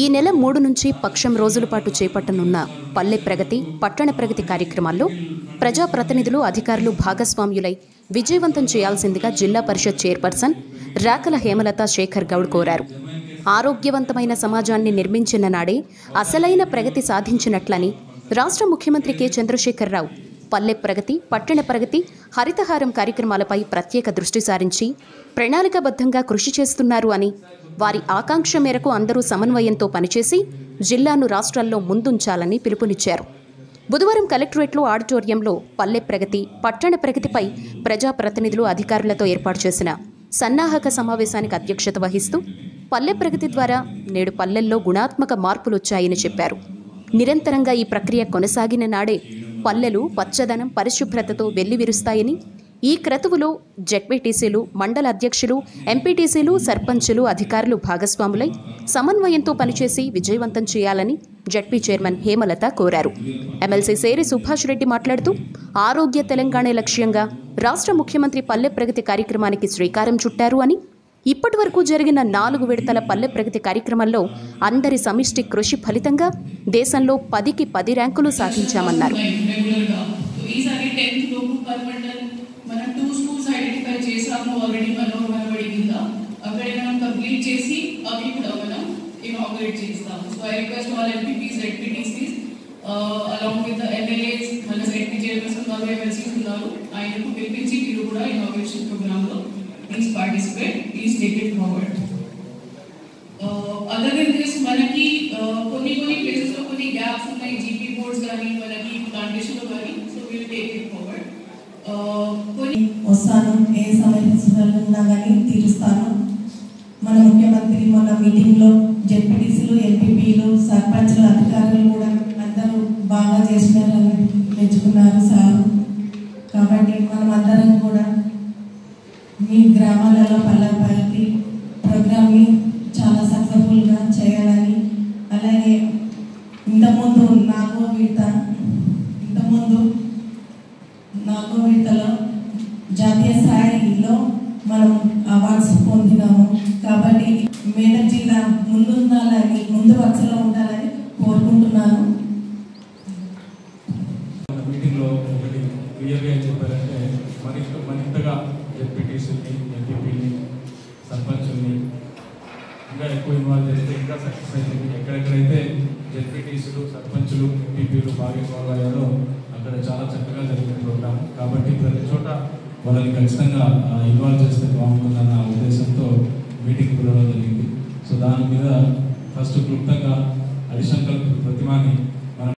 ఈ నెల మూడు నుంచి పక్షం రోజుల పాటు చేపట్టనున్న పల్లె ప్రగతి పట్టణ ప్రగతి కార్యక్రమాల్లో ప్రజాప్రతినిధులు అధికారులు భాగస్వామ్యులై విజయవంతం చేయాల్సిందిగా జిల్లా పరిషత్ చైర్పర్సన్ రాకల హేమలత శేఖర్ గౌడ్ కోరారు. ఆరోగ్యవంతమైన సమాజాన్ని నిర్మించిన నాడే అసలైన ప్రగతి సాధించినట్లని రాష్ట్ర ముఖ్యమంత్రి కె చంద్రశేఖరరావు పల్లె ప్రగతి పట్టణ ప్రగతి హరితహారం కార్యక్రమాలపై ప్రత్యేక దృష్టి సారించి ప్రణాళికాబద్ధంగా కృషి చేస్తున్నారు అని వారి ఆకాంక్ష మేరకు అందరూ సమన్వయంతో పనిచేసి జిల్లాను రాష్ట్రాల్లో ముందుంచాలని పిలుపునిచ్చారు. బుధవారం కలెక్టరేట్లో ఆడిటోరియంలో పల్లె ప్రగతి పట్టణ ప్రగతిపై ప్రజాప్రతినిధులు అధికారులతో ఏర్పాటు చేసిన సన్నాహక సమావేశానికి అధ్యక్షత వహిస్తూ పల్లె ప్రగతి ద్వారా నేడు పల్లెల్లో గుణాత్మక మార్పులొచ్చాయని చెప్పారు. నిరంతరంగా ఈ ప్రక్రియ కొనసాగిన నాడే పల్లెలు పచ్చదనం పరిశుభ్రతతో వెల్లివిరుస్తాయని ఈ క్రతువులో జెడ్పీటీసీలు మండల అధ్యక్షులు ఎంపీటీసీలు సర్పంచులు అధికారులు భాగస్వాములై సమన్వయంతో పనిచేసి విజయవంతం చేయాలని జడ్పీ చైర్మన్ హేమలత కోరారు. ఎమ్మెల్సీ సేరి సుభాష్ రెడ్డి మాట్లాడుతూ ఆరోగ్య తెలంగాణ లక్ష్యంగా రాష్ట్ర ముఖ్యమంత్రి పల్లె ప్రగతి కార్యక్రమానికి శ్రీకారం చుట్టారు అని ఇప్పటి వరకు జరిగిన నాలుగు విడతల పల్లె ప్రగతి కార్యక్రమంలో అందరి సమిష్టి కృషి ఫలితంగా దేశంలో పదికి పది ర్యాంకులు సాధించామన్నారు. అలాంగ్ విత్ ఎమ్మెల్యేస్ మన చైర్పర్సన్ గారు ఉన్నారు ఆయనకు పిలిపించి మీరు కూడా ఇనాగ్రేషన్ ప్రోగ్రామ్ లో participate please take it forward other than this మనకి uh, కొన్ని కొన్ని ప్లేసెస్లో కొన్ని గ్యాప్స్ ఉన్నాయి. జీపీ బోర్డ్స్ కానీ మనకి ప్లాంటేషన్లో కానీ so will take it forward కొన్ని వస్తాను. ఏ సమస్యలు ఉన్నా కానీ తీరుస్తాను. మన ముఖ్యమంత్రి మొన్న మీటింగ్లో జెడ్పీటీసీలు ఎంపీపీలు సర్పంచ్లు అధికారులు కూడా అందరూ బాగా చేసినారని మీ గ్రామాలలో పల్లెపల్లి ప్రోగ్రామ్ని చాలా సక్సెస్ఫుల్గా చేయాలని అలాగే ఇంతకుముందు నాగో విడత ఇంతకుముందు నాగో విడతలో జాతీయ స్థాయిలో మనం అవార్డ్స్ పొందినాము. కాబట్టి మేదక్ జిల్లా ముందుండాలని ముందు వరుసలో ఉండాలని కోరుకుంటున్నాను. మీటింగ్లో ఒకటి క్లియర్గా ఏం చెప్పారంటే మరింత మరింతగా జెడ్పీటీసీని ఎంపీపీని సర్పంచుల్ని ఇంకా ఎక్కువ ఇన్వాల్వ్ చేస్తే ఇంకా సక్సెస్ అవుతుంది. ఎక్కడెక్కడైతే జెడ్పీటీసీలు సర్పంచులు ఎంపీపీలు బాగా ఇన్వాల్వ్ అయ్యారో అక్కడ చాలా చక్కగా జరిగిన ప్రోగ్రామ్ కాబట్టి ప్రతి చోట వాళ్ళని ఖచ్చితంగా ఇన్వాల్వ్ చేస్తే బాగుంటుందన్న ఉద్దేశంతో మీటింగ్ పిలవడం జరిగింది. సో దాని మీద ఫస్ట్ క్లుప్తంగా అడిషనల్ ప్రతిమాని